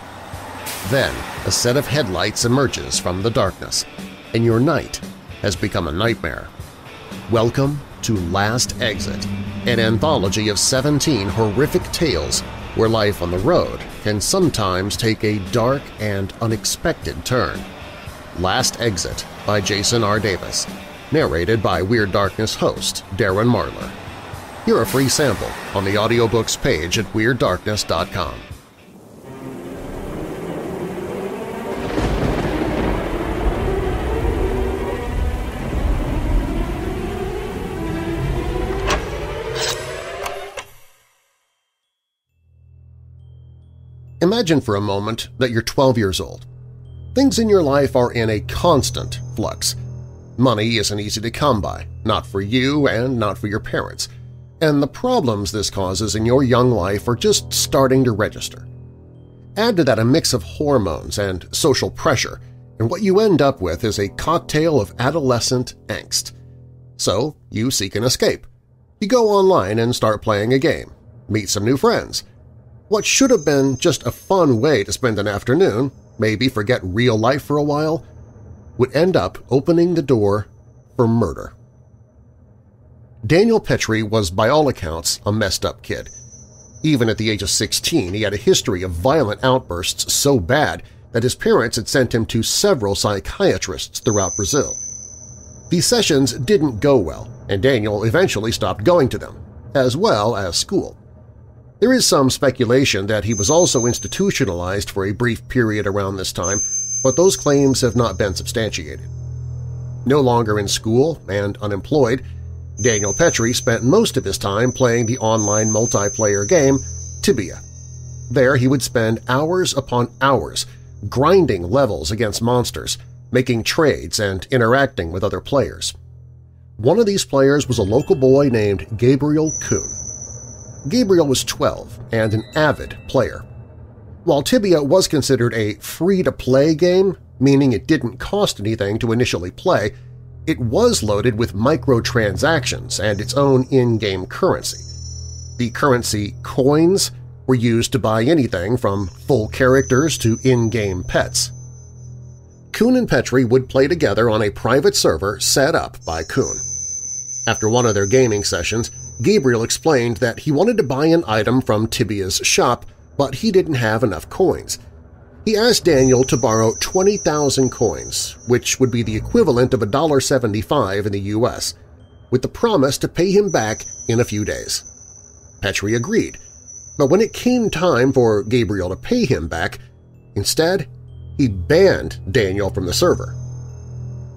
Then a set of headlights emerges from the darkness, and your night has become a nightmare. Welcome to Last Exit, an anthology of 17 horrific tales where life on the road can sometimes take a dark and unexpected turn. Last Exit by Jason R. Davis, narrated by Weird Darkness host Darren Marlar. Hear a free sample on the audiobooks page at WeirdDarkness.com. Imagine for a moment that you're 12 years old. Things in your life are in a constant flux. Money isn't easy to come by, not for you and not for your parents, and the problems this causes in your young life are just starting to register. Add to that a mix of hormones and social pressure, and what you end up with is a cocktail of adolescent angst. So you seek an escape. You go online and start playing a game, meet some new friends, what should have been just a fun way to spend an afternoon, maybe forget real life for a while, would end up opening the door for murder. Daniel Petry was by all accounts a messed-up kid. Even at the age of 16, he had a history of violent outbursts so bad that his parents had sent him to several psychiatrists throughout Brazil. These sessions didn't go well, and Daniel eventually stopped going to them, as well as school. There is some speculation that he was also institutionalized for a brief period around this time, but those claims have not been substantiated. No longer in school and unemployed, Daniel Petry spent most of his time playing the online multiplayer game Tibia. There he would spend hours upon hours grinding levels against monsters, making trades and interacting with other players. One of these players was a local boy named Gabriel Kuhn. Gabriel was 12 and an avid player. While Tibia was considered a free-to-play game, meaning it didn't cost anything to initially play, it was loaded with microtransactions and its own in-game currency. The currency coins were used to buy anything from full characters to in-game pets. Kuhn and Petry would play together on a private server set up by Kuhn. After one of their gaming sessions, Gabriel explained that he wanted to buy an item from Tibia's shop, but he didn't have enough coins. He asked Daniel to borrow 20,000 coins, which would be the equivalent of $1.75 in the U.S., with the promise to pay him back in a few days. Petry agreed, but when it came time for Gabriel to pay him back, instead he banned Daniel from the server.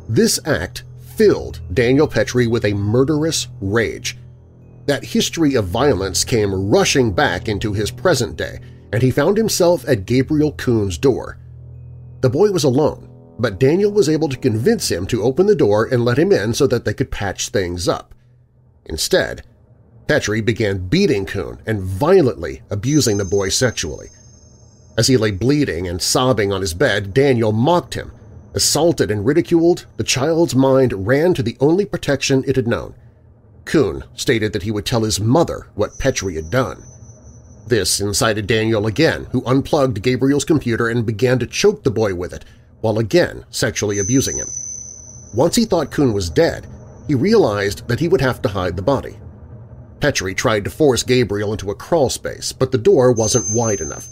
This act filled Daniel Petry with a murderous rage, that history of violence came rushing back into his present day, and he found himself at Gabriel Kuhn's door. The boy was alone, but Daniel was able to convince him to open the door and let him in so that they could patch things up. Instead, Petry began beating Kuhn and violently abusing the boy sexually. As he lay bleeding and sobbing on his bed, Daniel mocked him, Assaulted and ridiculed, the child's mind ran to the only protection it had known. Kuhn stated that he would tell his mother what Petry had done. This incited Daniel again, who unplugged Gabriel's computer and began to choke the boy with it, while again sexually abusing him. Once he thought Kuhn was dead, he realized that he would have to hide the body. Petry tried to force Gabriel into a crawl space, but the door wasn't wide enough.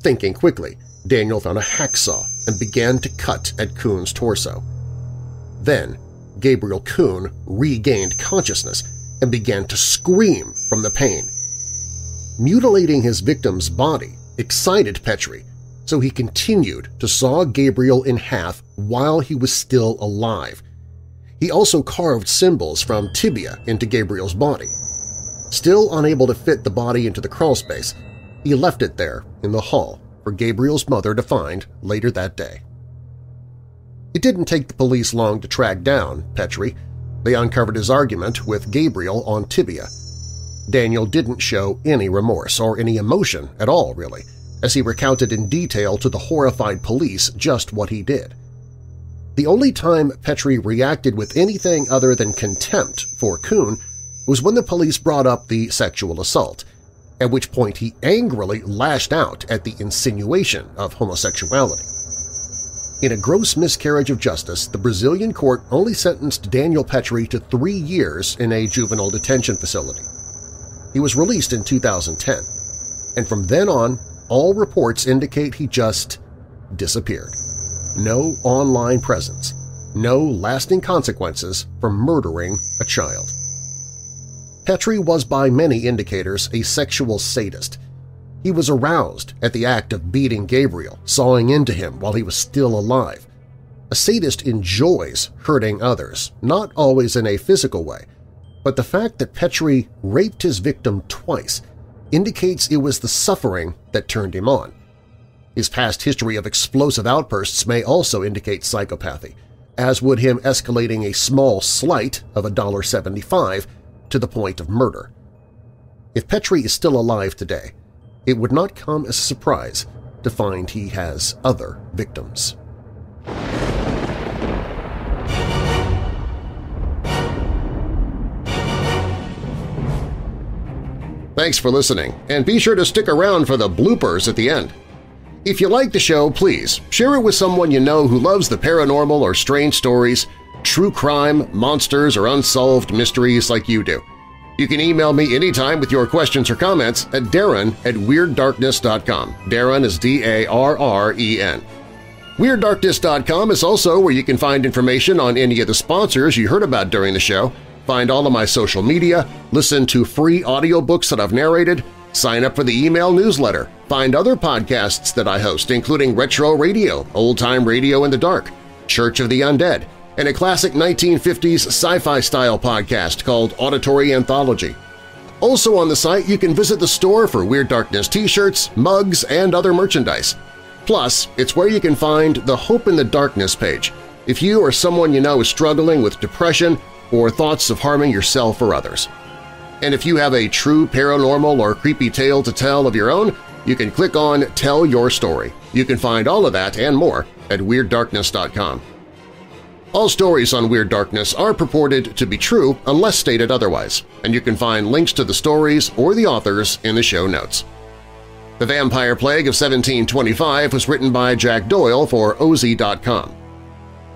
Thinking quickly, Daniel found a hacksaw and began to cut at Kuhn's torso. Then, Gabriel Kuhn regained consciousness and began to scream from the pain. Mutilating his victim's body excited Petry, so he continued to saw Gabriel in half while he was still alive. He also carved symbols from tibia into Gabriel's body. Still unable to fit the body into the crawlspace, he left it there in the hall for Gabriel's mother to find later that day. It didn't take the police long to track down Petry. They uncovered his argument with Gabriel on tibia. Daniel didn't show any remorse or any emotion at all, really, as he recounted in detail to the horrified police just what he did. The only time Petry reacted with anything other than contempt for Kuhn was when the police brought up the sexual assault, at which point he angrily lashed out at the insinuation of homosexuality. In a gross miscarriage of justice, the Brazilian court only sentenced Daniel Petry to three years in a juvenile detention facility. He was released in 2010, and from then on, all reports indicate he just disappeared. No online presence, no lasting consequences for murdering a child. Petry was by many indicators a sexual sadist. He was aroused at the act of beating Gabriel, sawing into him while he was still alive. A sadist enjoys hurting others, not always in a physical way, but the fact that Petry raped his victim twice indicates it was the suffering that turned him on. His past history of explosive outbursts may also indicate psychopathy, as would him escalating a small slight of $1.75 to the point of murder. If Petry is still alive today, it would not come as a surprise to find he has other victims. Thanks for listening, and be sure to stick around for the bloopers at the end. If you like the show, please share it with someone you know who loves the paranormal or strange stories, true crime, monsters, or unsolved mysteries like you do. You can email me anytime with your questions or comments at darren at WeirdDarkness.com. Darren is D-A-R-R-E-N. WeirdDarkness.com is also where you can find information on any of the sponsors you heard about during the show, Find all of my social media, listen to free audiobooks that I've narrated, sign up for the email newsletter, find other podcasts that I host including Retro Radio, Old Time Radio in the Dark, Church of the Undead, and a classic 1950s sci-fi style podcast called Auditory Anthology. Also on the site, you can visit the store for Weird Darkness t-shirts, mugs, and other merchandise. Plus, it's where you can find the Hope in the Darkness page. If you or someone you know is struggling with depression, or thoughts of harming yourself or others. And if you have a true paranormal or creepy tale to tell of your own, you can click on Tell Your Story. You can find all of that and more at WeirdDarkness.com. All stories on Weird Darkness are purported to be true unless stated otherwise, and you can find links to the stories or the authors in the show notes. The Vampire Plague of 1725 was written by Jack Doyle for Ozy.com.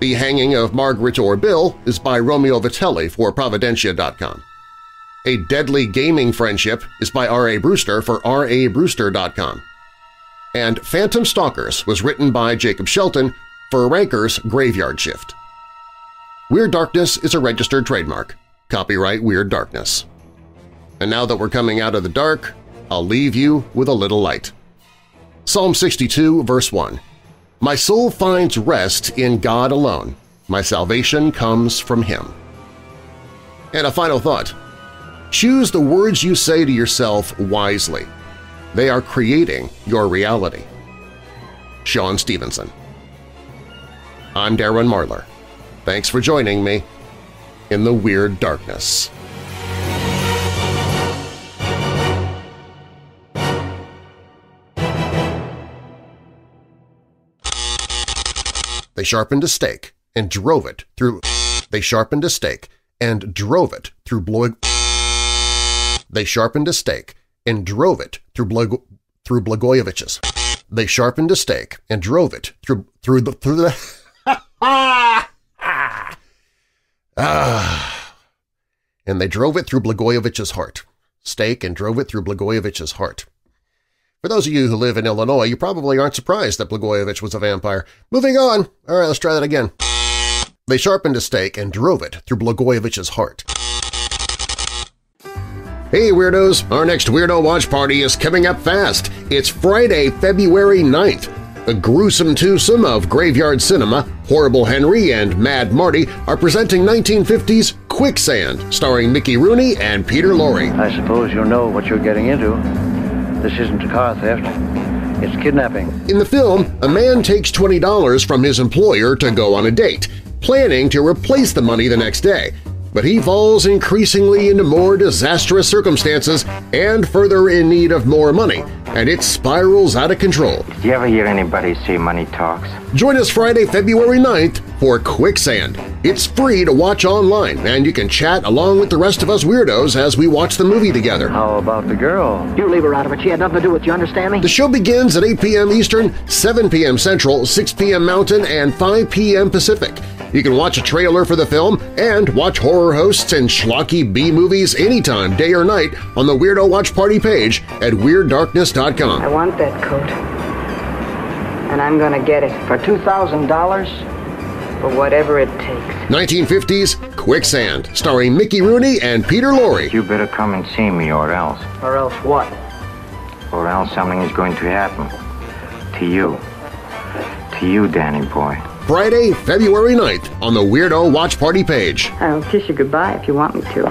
The Hanging of Margaret or Bill is by Romeo Vitelli for Providentia.com. A Deadly Gaming Friendship is by R.A. Brewster for rabrewster.com. And Phantom Stalkers was written by Jacob Shelton for Ranker's Graveyard Shift. Weird Darkness is a registered trademark. Copyright Weird Darkness. And now that we're coming out of the dark, I'll leave you with a little light. Psalm 62, verse 1 my soul finds rest in God alone. My salvation comes from Him. And a final thought. Choose the words you say to yourself wisely. They are creating your reality. Sean Stephenson I'm Darren Marlar. Thanks for joining me in the Weird Darkness. They sharpened a stake and drove it through They sharpened a stake and drove it through Blog They sharpened a stake and drove it through Blog through Blagojevich's. They sharpened a stake and drove it through through the through the ah, and they drove it through Blagojevich's heart. Stake and drove it through Blagojevich's heart. For those of you who live in Illinois, you probably aren't surprised that Blagojevich was a vampire. Moving on. All right, let's try that again. They sharpened a stake and drove it through Blagojevich's heart. Hey Weirdos! Our next Weirdo Watch Party is coming up fast. It's Friday, February 9th. A gruesome twosome of Graveyard Cinema, Horrible Henry and Mad Marty are presenting 1950s Quicksand, starring Mickey Rooney and Peter Lorre. I suppose you know what you're getting into. This isn't a car theft. It's kidnapping. In the film, a man takes $20 from his employer to go on a date, planning to replace the money the next day but he falls increasingly into more disastrous circumstances and further in need of more money, and it spirals out of control. Did you ever hear anybody say money talks? Join us Friday, February 9th for Quicksand. It's free to watch online, and you can chat along with the rest of us weirdos as we watch the movie together. How about the girl? You leave her out of it. She had nothing to do with. You understand me? The show begins at 8 p.m. Eastern, 7 p.m. Central, 6 p.m. Mountain, and 5 p.m. Pacific. You can watch a trailer for the film and watch horror hosts and schlocky B-movies anytime, day or night, on the Weirdo Watch Party page at WeirdDarkness.com. I want that coat. And I'm gonna get it for $2,000 for whatever it takes. 1950s Quicksand, starring Mickey Rooney and Peter Lorre. You better come and see me or else. Or else what? Or else something is going to happen. To you. To you, Danny boy. Friday, February 9th on the Weirdo Watch Party page. I'll kiss you goodbye if you want me to.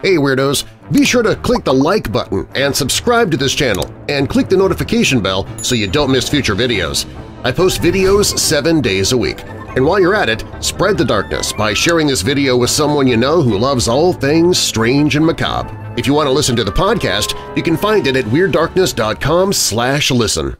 Hey Weirdos! Be sure to click the like button and subscribe to this channel, and click the notification bell so you don't miss future videos. I post videos seven days a week. And while you're at it, spread the darkness by sharing this video with someone you know who loves all things strange and macabre. If you want to listen to the podcast, you can find it at WeirdDarkness.com slash listen.